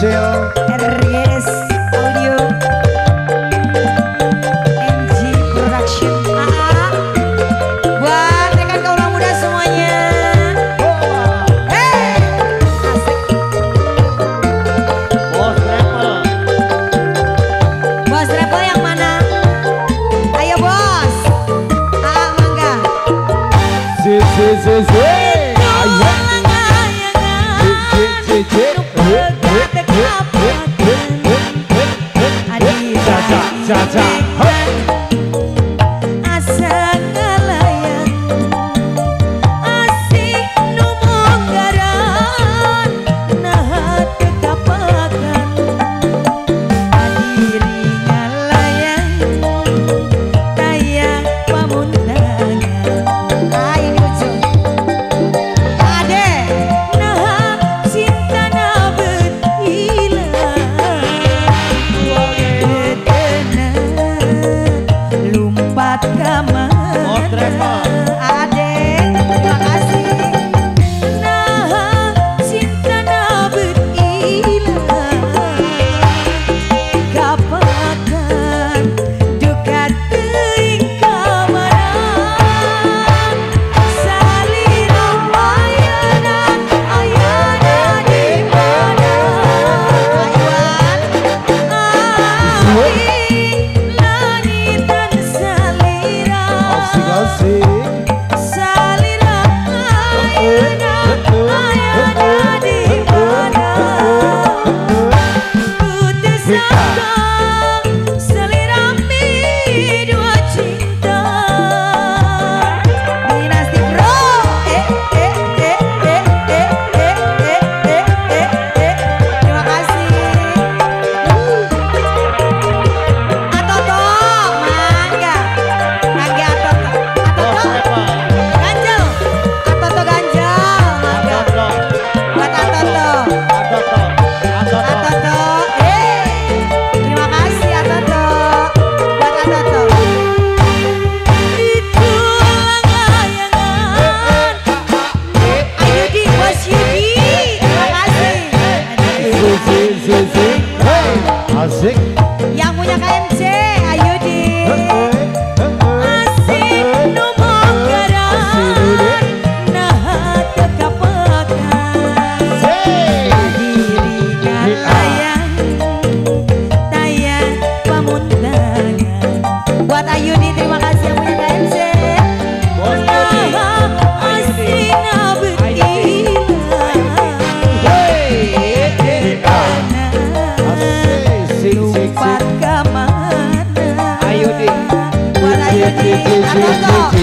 official RGS Audio. NG Production. AA buat rekan kaum muda semuanya. Oh. hey. Asik bos travel bos travel yang mana? Ayo bos. AA mangga. Si si ayo. ta ta. 三个